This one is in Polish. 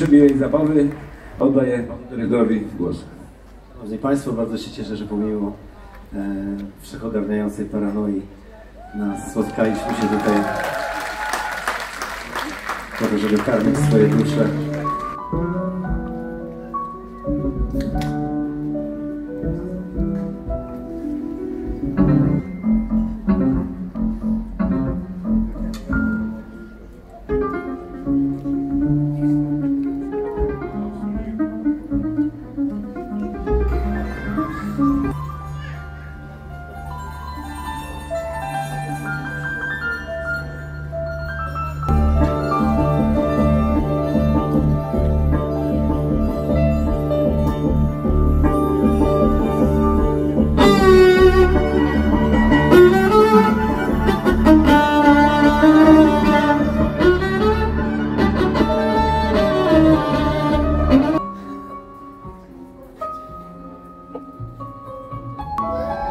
dłuższej miłej zabawy oddaję panu dyrektorowi głos. Szanowni Państwo, bardzo się cieszę, że pomimo e, wszechogarniającej paranoi nas spotkaliśmy się tutaj po to, żeby karmić swoje dusze. Música